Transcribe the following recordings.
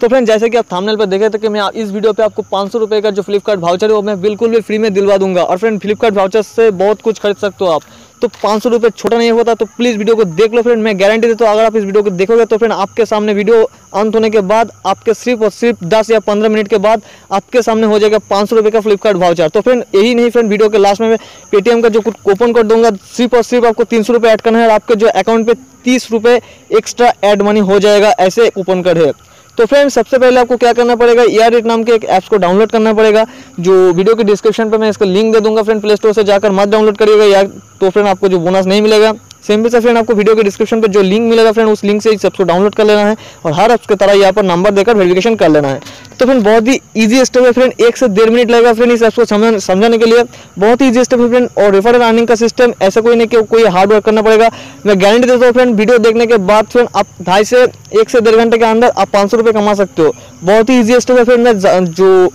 तो फ्रेंड जैसे कि आप थामनेल पर देखे थे कि मैं इस वीडियो पे आपको पाँच सौ का जो फ्लिपकार्ट वाउचर है, वो मैं बिल्कुल भी फ्री में दिलवा दूँगा। और फ्रेंड फ्लिपकार्ट वाउचर से बहुत कुछ खरीद सकते हो आप। तो पाँच सौ रुपये छोटा नहीं होता तो प्लीज़ वीडियो को देख लो फ्रेंड मैं गारंटी देता हूँ, अगर आप इस वीडियो को देखोगे तो फ्रेंड आपके सामने वीडियो अंत होने के बाद, आपके सिर्फ़ और सिर्फ़ दस या पंद्रह मिनट के बाद आपके सामने हो जाएगा पाँच सौ रुपये का फ्लिपकार्ट वाउचर तो फ्रेंड यही नहीं फ्रेंड वीडियो के लास्ट में मैं पेटीएम का जो कुछ कूपन कोड दूँगा, सिर्फ़ और सिर्फ़ आपको तीन सौ रुपये करना है, और आपके जो अकाउंट पर तीस रुपये एक्स्ट्रा एड मनी हो जाएगा, ऐसे कूपन कोड है। तो फ्रेंड्स सबसे पहले आपको क्या करना पड़ेगा? ईयर नाम के एक ऐप्स को डाउनलोड करना पड़ेगा, जो वीडियो के डिस्क्रिप्शन पर मैं इसका लिंक दे दूँगा फ्रेंड प्ले स्टोर से जाकर मत डाउनलोड करिएगा या तो फ्रेंड आपको जो बोनस नहीं मिलेगा सिंपल से फ्रेंड आपको वीडियो के डिस्क्रिप्शन पर जो लिंक मिलेगा फ्रेंड उस लिंक से ही सबको डाउनलोड कर लेना है और हर ऐप्स की तरह यहाँ पर नंबर देकर वेरिफिकेशन कर लेना है। तो फ्रेंड बहुत ही ईजी स्टेप है फ्रेंड एक से डेढ़ मिनट लगेगा फ्रेंड इस ऐप्स को समझाने के लिए। बहुत ही ईजी स्टेप है फ्रेंड और रेफर अर्निंग का सिस्टम ऐसा कोई नहीं कि कोई हार्ड वर्क करना पड़ेगा। मैं गारंटी देता हूँ फ्रेंड वीडियो देखने के बाद फ्रेंड आप ढाई से एक से डेढ़ घंटे के अंदर आप पाँच सौ कमा सकते हो। बहुत ही ईजी स्टेप है फ्रेंड मैं जो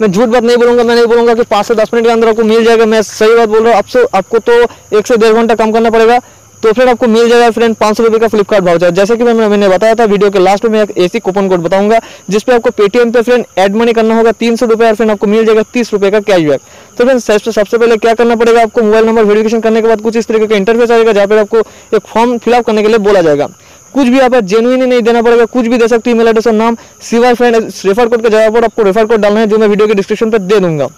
मैं झूठ बात नहीं बोलूँगा, मैं नहीं बोलूँगा कि पाँच से दस मिनट के अंदर आपको मिल जाएगा। मैं सही बात बोल रहा हूँ आपसे आपको तो एक से डेढ़ घंटा कम करना पड़ेगा। तो फ्रेंड आपको मिल जाएगा फ्रेंड पाँच सौ का फ्लिपकार्ट भाउचर जैसे कि मैं मैंने बताया था वीडियो के लास्ट में एक ऐसी कूपन कोड बताऊँगा, जिसपे आपको पेटीएम पे फ्रेंड एड मनी करना होगा, तीन सौ रुपये फ्रेंड आपको मिल जाएगा तीस रुपये का कैशबैक तो फ्रेंड सबसे पहले क्या करना पड़ेगा आपको? मोबाइल नंबर वेरिफिकेशन करने के बाद कुछ इस तरीके का इंटरफेस आएगा, जहाँ पर आपको एक फॉर्म फिलअप करने के लिए बोला जाएगा। कुछ भी आप जेनुइन नहीं देना पड़ेगा, कुछ भी दे सकते ईमेल एड्रेस और नाम। सिवाय फ्रेंड रेफर कोड के जगह पर आपको रेफर कोड डालना है, जो मैं वीडियो के डिस्क्रिप्शन पर दे दूँगा।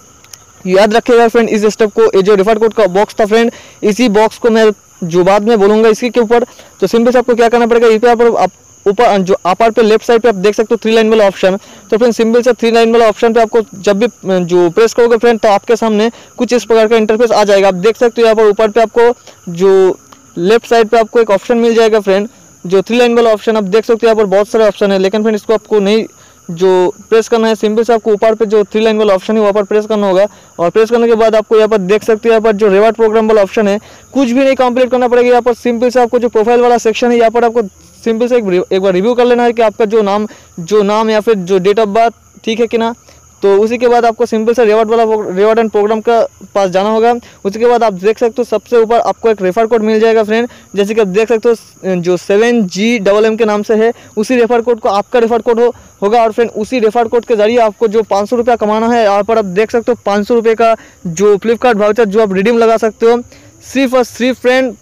याद रखिएगा फ्रेंड इस स्टेप को, ये जो रेफर कोड का बॉक्स था फ्रेंड इसी बॉक्स को मैं जो बाद में बोलूँगा इसके के ऊपर तो सिंपल से आपको क्या करना पड़ेगा, इस पर आप ऊपर, जो अपर पे लेफ़्ट साइड पे आप देख सकते हो थ्री लाइन वाला ऑप्शन तो फ्रेंड सिंपल से थ्री लाइन वाला ऑप्शन पे आपको जब भी जो प्रेस करोगे फ्रेंड तो आपके सामने कुछ इस प्रकार का इंटरफेस आ जाएगा। आप देख सकते हो यहाँ पर ऊपर पे आपको जो लेफ़्ट साइड पे आपको एक ऑप्शन मिल जाएगा फ्रेंड जो थ्री लाइन वाला ऑप्शन आप देख सकते हो यहाँ पर बहुत सारे ऑप्शन है, लेकिन फ्रेंड इसको आपको नहीं जो प्रेस करना है सिंपल से आपको ऊपर पे जो थ्री लाइन वाला ऑप्शन है वहाँ पर प्रेस करना होगा। और प्रेस करने के बाद आपको यहाँ पर देख सकते हैं यहाँ पर जो रिवार्ड प्रोग्राम वाला ऑप्शन है कुछ भी नहीं कंप्लीट करना पड़ेगा। यहाँ पर सिंपल से आपको जो प्रोफ़ाइल वाला सेक्शन है यहाँ पर आपको सिंपल से एक, एक बार रिव्यू कर लेना है कि आपका जो नाम जो नाम या फिर जो डेट ऑफ़ बर्थ ठीक है कि ना? तो उसी के बाद आपको सिंपल से रिवार्ड वाला रिवार्ड एंड प्रोग्राम का पास जाना होगा। उसी के बाद आप देख सकते हो सबसे ऊपर आपको एक रेफर कोड मिल जाएगा फ्रेंड जैसे कि आप देख सकते हो, जो सेवन जी डबल एम के नाम से है, उसी रेफर कोड को आपका रेफर कोड हो होगा। और फ्रेंड उसी रेफर कोड के ज़रिए आपको जो पाँच सौ कमाना है, यहाँ पर आप देख सकते हो पाँच सौ का जो फ्लिपकार्ट वाउचर जो आप रिडीम लगा सकते हो। सिर्फ़ और सिर्फ़ फ्रेंड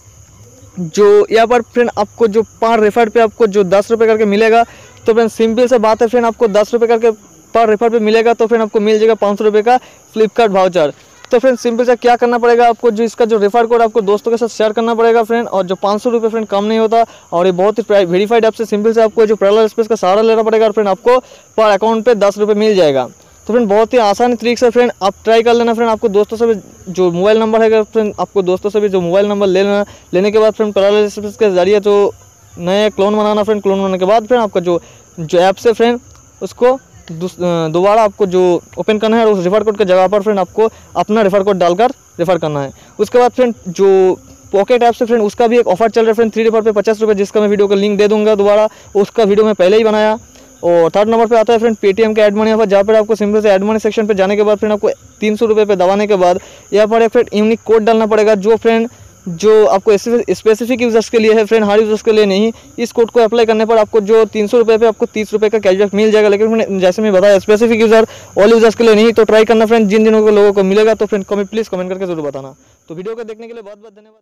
जो यहाँ पर फ्रेंड आपको जो पाँच रेफर पे आपको जो दस रुपये करके मिलेगा। तो फ्रेंड सिंपल से बात है फ्रेंड आपको दस रुपये करके पर रेफर पे मिलेगा तो फ्रेंड आपको मिल जाएगा पाँच सौ रुपये का फ्लिपकार्ट वाउचर तो फ्रेंड सिंपल से क्या करना पड़ेगा आपको? जो इसका जो रेफर कोड आपको दोस्तों के साथ शेयर करना पड़ेगा फ्रेंड और जो पाँच सौ फ्रेंड कम नहीं होता, और ये बहुत ही वेरीफाइड ऐप से सिंपल से आपको जो पैरल स्पेस का सहारा लेना पड़ेगा और फ्रेंड आपको पर अकाउंट पे दस रुपये मिल जाएगा। तो फ्रेंड बहुत ही आसान तरीके से फ्रेंड आप ट्राई कर लेना फ्रेंड आपको दोस्तों से भी जो मोबाइल नंबर है फ्रेंड आपको दोस्तों से भी जो मोबाइल नंबर ले लेना, लेने के बाद फ्रेंड पैरल स्पेस के ज़रिए जो नए क्लोन बनाना फ्रेंड क्लोन बनाने के बाद फ्रेंड आपका जो जो ऐप से फ्रेंड उसको दोबारा आपको जो ओपन करना है, उस रेफर कोड के जगह पर फ्रेंड आपको अपना रेफर कोड डालकर रेफर करना है। उसके बाद फ्रेंड जो पॉकेट ऐप से फ्रेंड उसका भी एक ऑफ़र चल रहा है फ्रेंड थ्री रेफर पे पचास रुपये जिसका मैं वीडियो का लिंक दे दूँगा दोबारा, उसका वीडियो मैं पहले ही बनाया। और थर्ड नंबर पे आता है फ्रेंड पेटीएम के एड मनी यहाँ पर, जहाँ पर आपको सिंपल से एड मनी सेक्शन पे जाने के बाद फ्रेंड आपको तीन सौ रुपये पे दबाने के बाद, यहाँ पर एक फ्रेंड यूनिक कोड डालना पड़ेगा, जो फ्रेंड जो आपको स्पेसिफिक यूज़र्स के लिए है फ्रेंड हर यूज़र्स के लिए नहीं, इस कोड को अप्लाई करने पर आपको जो तीन सौ रुपये पर आपको तीस रुपये का कैशबैक मिल जाएगा। लेकिन जैसे मैं बताया स्पेसिफिक यूज़र ऑल यूज़र्स के लिए नहीं तो ट्राई करना फ्रेंड जिन को लोगों को मिलेगा तो फ्रेंड कमेंट प्लीज़ कमेंट करके ज़रूर बताना। तो वीडियो को देखने के लिए बहुत बहुत धन्यवाद।